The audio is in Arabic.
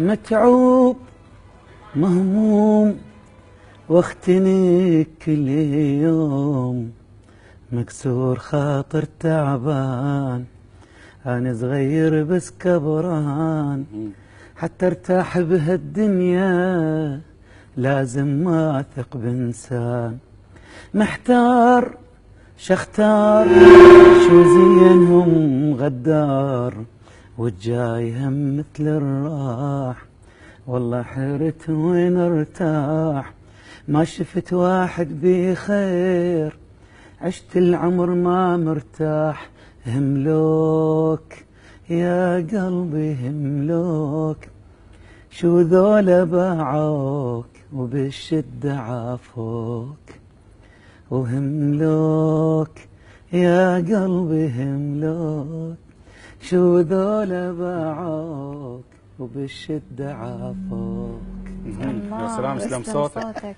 متعوب مهموم واختنك كل يوم. مكسور خاطر تعبان أنا صغير بس كبران. حتى ارتاح بهالدنيا لازم ما أثق بإنسان. محتار شختار شو زينهم غدار. والجاي هم مثل الراح. والله حرت وين ارتاح. ما شفت واحد بخير. عشت العمر ما مرتاح. هملوك يا قلبي هملوك. شو ذولا باعوك وبالشدة عافوك. وهملوك يا قلبي هملوك. شو ذولا باعوك وبالشدة عافوك. يا سلام سلام صوتك.